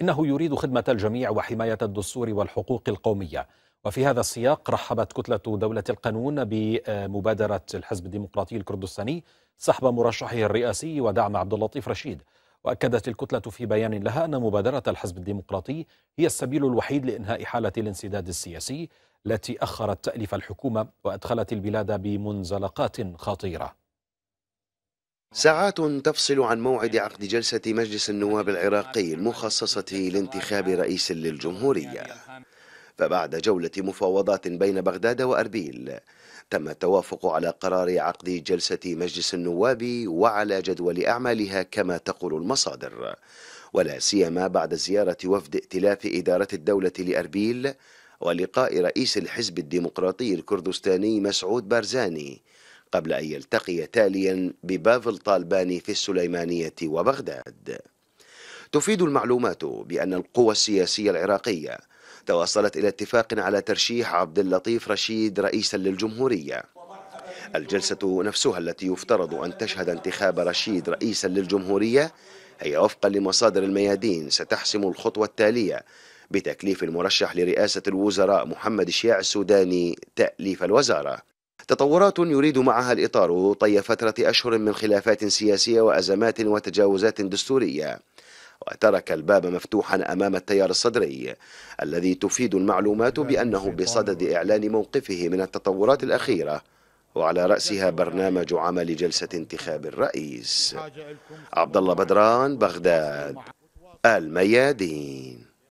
إنه يريد خدمة الجميع وحماية الدستور والحقوق القومية. وفي هذا السياق رحبت كتلة دولة القانون بمبادرة الحزب الديمقراطي الكردستاني سحب مرشحه الرئاسي ودعم عبد اللطيف رشيد. وأكدت الكتلة في بيان لها أن مبادرة الحزب الديمقراطي هي السبيل الوحيد لإنهاء حالة الانسداد السياسي التي أخرت تأليف الحكومة وأدخلت البلاد بمنزلقات خطيرة. ساعات تفصل عن موعد عقد جلسة مجلس النواب العراقي المخصصة لانتخاب رئيس للجمهورية. فبعد جولة مفاوضات بين بغداد وأربيل تم التوافق على قرار عقد جلسة مجلس النواب وعلى جدول أعمالها كما تقول المصادر. ولا سيما بعد زيارة وفد ائتلاف إدارة الدولة لأربيل ولقاء رئيس الحزب الديمقراطي الكردستاني مسعود بارزاني قبل أن يلتقي تاليا ببافل طالباني في السليمانية وبغداد. تفيد المعلومات بأن القوى السياسية العراقية توصلت إلى اتفاق على ترشيح عبد اللطيف رشيد رئيسا للجمهورية. الجلسة نفسها التي يفترض أن تشهد انتخاب رشيد رئيسا للجمهورية هي وفقا لمصادر الميادين ستحسم الخطوة التالية بتكليف المرشح لرئاسة الوزراء محمد الشياع السوداني تأليف الوزارة. تطورات يريد معها الإطار طي فترة أشهر من خلافات سياسية وأزمات وتجاوزات دستورية وترك الباب مفتوحا أمام التيار الصدري الذي تفيد المعلومات بأنه بصدد إعلان موقفه من التطورات الأخيرة وعلى رأسها برنامج عمل جلسة انتخاب الرئيس. عبد الله بدران بغداد. الميادين